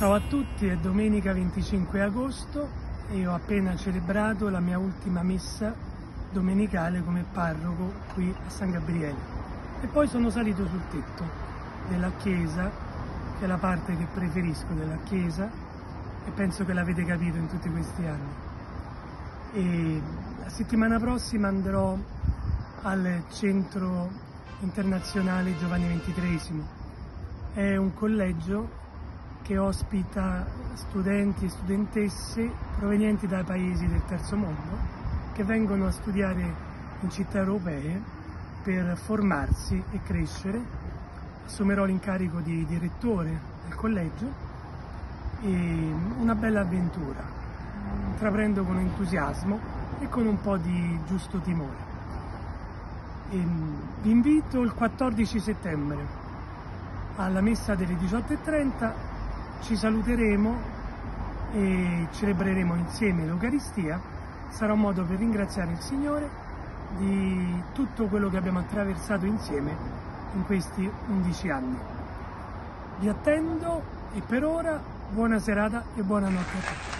Ciao a tutti, è domenica 25 agosto e ho appena celebrato la mia ultima messa domenicale come parroco qui a San Gabriele. E poi sono salito sul tetto della chiesa, che è la parte che preferisco della chiesa e penso che l'avete capito in tutti questi anni. E la settimana prossima andrò al centro internazionale Giovanni XXIII. È un collegio che ospita studenti e studentesse provenienti dai paesi del terzo mondo che vengono a studiare in città europee per formarsi e crescere. Assumerò l'incarico di direttore del collegio e una bella avventura. Intraprendo con entusiasmo e con un po' di giusto timore. E vi invito il 14 settembre alla messa delle 18.30 ci saluteremo e celebreremo insieme l'Eucaristia. Sarà un modo per ringraziare il Signore di tutto quello che abbiamo attraversato insieme in questi 11 anni. Vi attendo e per ora buona serata e buonanotte a tutti.